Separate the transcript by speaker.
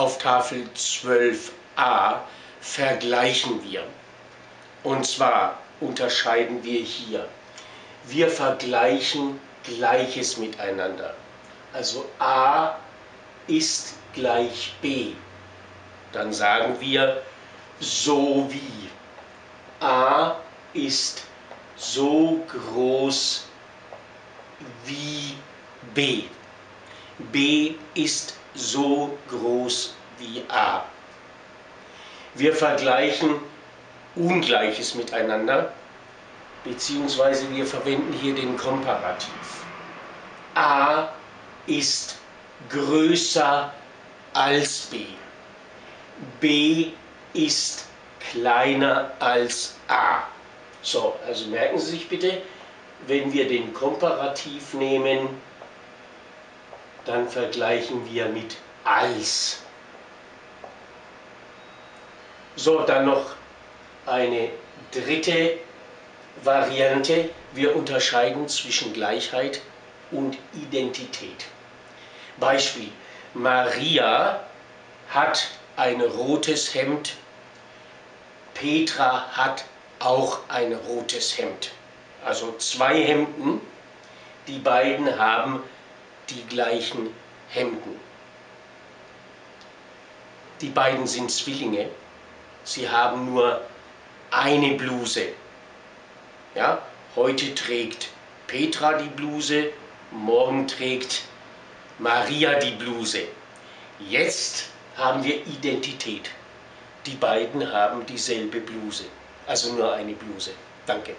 Speaker 1: auf Tafel 12a vergleichen wir. Und zwar unterscheiden wir hier. Wir vergleichen Gleiches miteinander. Also a ist gleich b. Dann sagen wir so wie. a ist so groß wie b. b ist so groß wie a. Wir vergleichen Ungleiches miteinander, beziehungsweise wir verwenden hier den Komparativ. a ist größer als b. b ist kleiner als a. So, also merken Sie sich bitte, wenn wir den Komparativ nehmen, dann vergleichen wir mit als. So, dann noch eine dritte Variante. Wir unterscheiden zwischen Gleichheit und Identität. Beispiel. Maria hat ein rotes Hemd. Petra hat auch ein rotes Hemd. Also zwei Hemden. Die beiden haben die gleichen Hemden. Die beiden sind Zwillinge. Sie haben nur eine Bluse. Ja, heute trägt Petra die Bluse, morgen trägt Maria die Bluse. Jetzt haben wir Identität. Die beiden haben dieselbe Bluse, also nur eine Bluse. Danke.